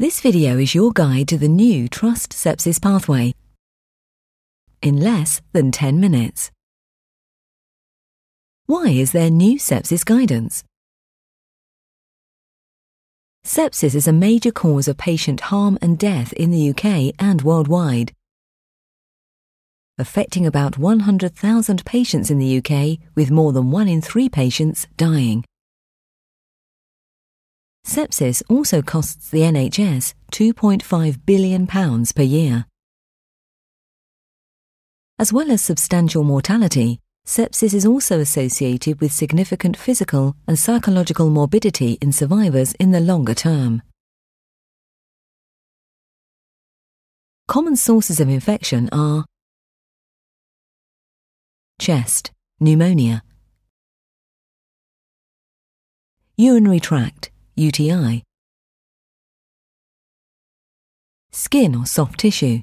This video is your guide to the new Trust Sepsis pathway in less than 10 minutes. Why is there new sepsis guidance? Sepsis is a major cause of patient harm and death in the UK and worldwide, affecting about 100,000 patients in the UK, with more than one in three patients dying. Sepsis also costs the NHS £2.5 billion per year. As well as substantial mortality, sepsis is also associated with significant physical and psychological morbidity in survivors in the longer term. Common sources of infection are chest, pneumonia, urinary tract, UTI. Skin or soft tissue.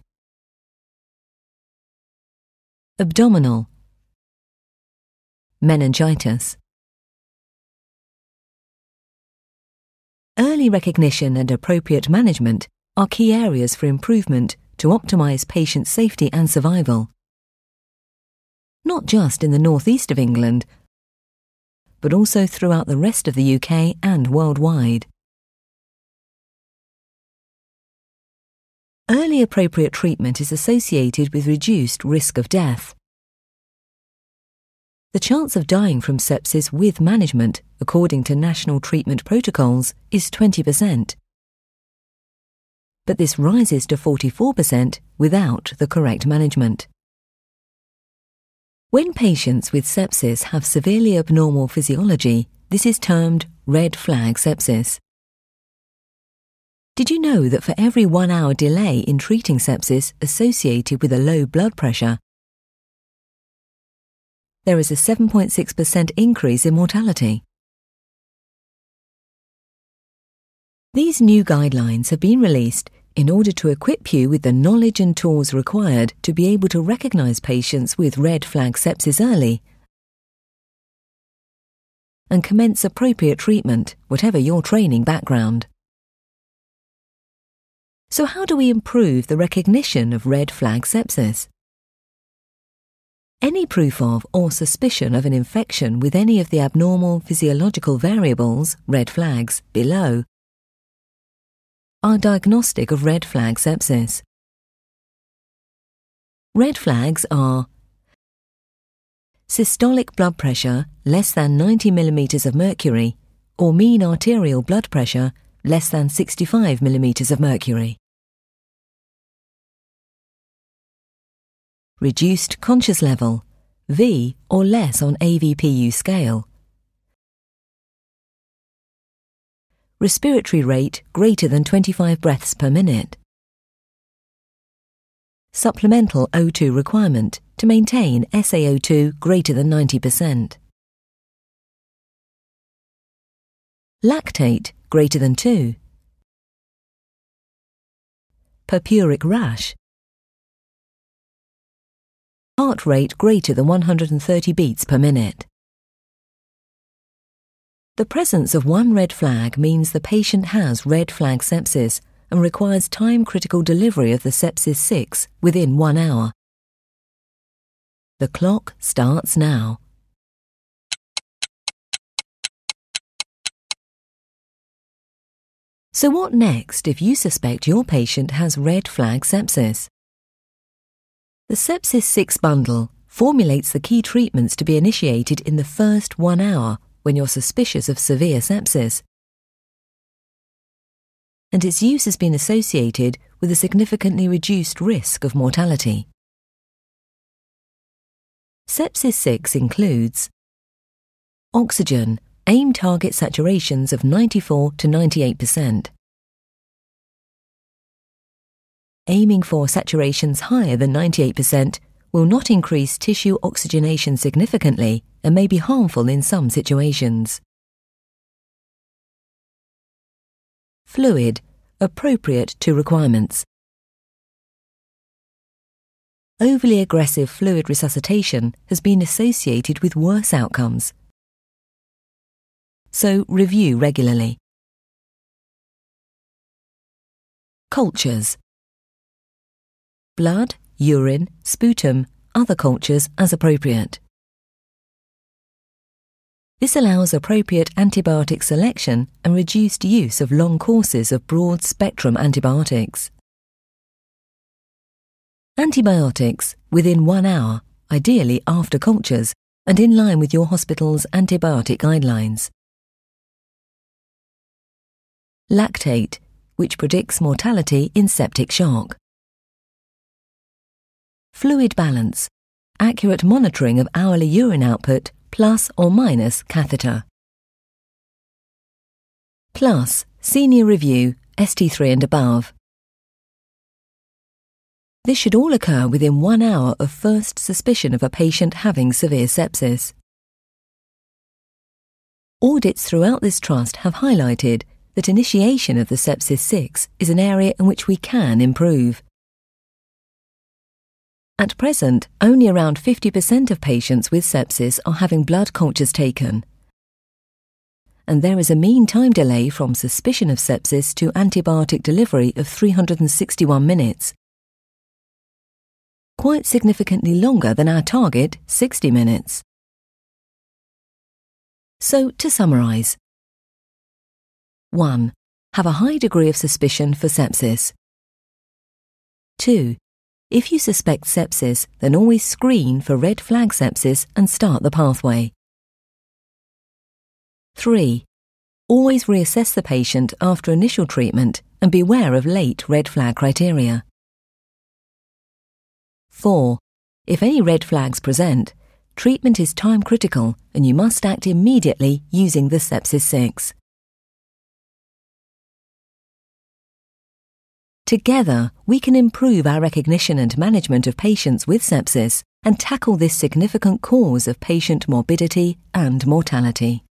Abdominal. Meningitis. Early recognition and appropriate management are key areas for improvement to optimise patient safety and survival. Not just in the northeast of England, but also throughout the rest of the UK and worldwide. Early appropriate treatment is associated with reduced risk of death. The chance of dying from sepsis with management, according to national treatment protocols, is 20%. But this rises to 44% without the correct management. When patients with sepsis have severely abnormal physiology, this is termed red flag sepsis. Did you know that for every one hour delay in treating sepsis associated with a low blood pressure, there is a 7.6% increase in mortality? These new guidelines have been released in order to equip you with the knowledge and tools required to be able to recognise patients with red flag sepsis early and commence appropriate treatment, whatever your training background. So, how do we improve the recognition of red flag sepsis? Any proof of or suspicion of an infection with any of the abnormal physiological variables, red flags, below are diagnostic of red flag sepsis. Red flags are systolic blood pressure less than 90 millimeters of mercury or mean arterial blood pressure less than 65 millimeters of mercury. Reduced conscious level, V or less on AVPU scale. Respiratory rate greater than 25 breaths per minute. Supplemental O2 requirement to maintain SaO2 greater than 90%. Lactate greater than 2. Purpuric rash. Heart rate greater than 130 beats per minute. The presence of one red flag means the patient has red flag sepsis and requires time critical delivery of the sepsis 6 within one hour. The clock starts now. So, what next if you suspect your patient has red flag sepsis? The Sepsis 6 bundle formulates the key treatments to be initiated in the first one hour when you're suspicious of severe sepsis. And its use has been associated with a significantly reduced risk of mortality. Sepsis 6 includes oxygen, aim target saturations of 94 to 98%. Aiming for saturations higher than 98% will not increase tissue oxygenation significantly and may be harmful in some situations. Fluid, appropriate to requirements. Overly aggressive fluid resuscitation has been associated with worse outcomes. So review regularly. Cultures Blood, urine, sputum, other cultures as appropriate. This allows appropriate antibiotic selection and reduced use of long courses of broad spectrum antibiotics. Antibiotics within one hour, ideally after cultures, and in line with your hospital's antibiotic guidelines. Lactate, which predicts mortality in septic shock. Fluid balance, accurate monitoring of hourly urine output plus or minus catheter. Plus, senior review, ST3 and above. This should all occur within one hour of first suspicion of a patient having severe sepsis. Audits throughout this trust have highlighted that initiation of the Sepsis 6 is an area in which we can improve. At present, only around 50% of patients with sepsis are having blood cultures taken. And there is a mean time delay from suspicion of sepsis to antibiotic delivery of 361 minutes, quite significantly longer than our target, 60 minutes. So, to summarise 1. Have a high degree of suspicion for sepsis. 2. If you suspect sepsis, then always screen for red flag sepsis and start the pathway. 3. Always reassess the patient after initial treatment and beware of late red flag criteria. 4. If any red flags present, treatment is time critical and you must act immediately using the Sepsis 6. Together, we can improve our recognition and management of patients with sepsis and tackle this significant cause of patient morbidity and mortality.